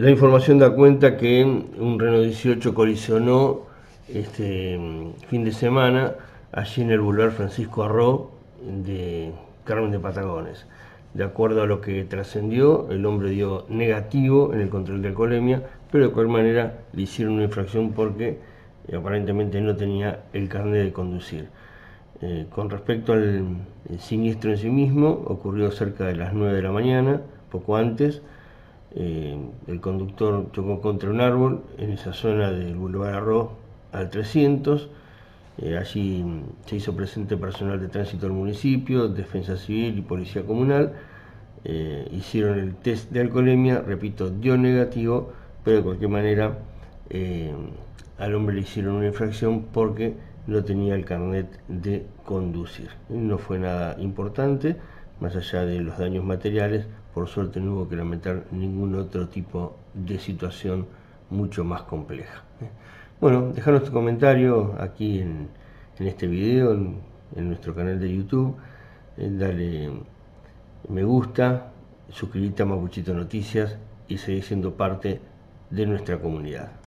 La información da cuenta que un Renault 18 colisionó este fin de semana allí en el Boulevard Francisco Arro de Carmen de Patagones. De acuerdo a lo que trascendió, el hombre dio negativo en el control de alcoholemia, pero de cualquier manera le hicieron una infracción porque eh, aparentemente no tenía el carnet de conducir. Eh, con respecto al siniestro en sí mismo, ocurrió cerca de las 9 de la mañana, poco antes. Eh, el conductor chocó contra un árbol en esa zona del Boulevard Arroz al 300 eh, allí se hizo presente personal de tránsito del municipio, defensa civil y policía comunal. Eh, hicieron el test de alcoholemia, repito, dio negativo, pero de cualquier manera al hombre le hicieron una infracción porque no tenía el carnet de conducir. No fue nada importante, más allá de los daños materiales, por suerte no hubo que lamentar ningún otro tipo de situación mucho más compleja. Bueno, dejanos tu comentario aquí en, este video, en, nuestro canal de YouTube. Eh, dale me gusta, suscríbete a Mapuchito Noticias y seguir siendo parte de nuestra comunidad.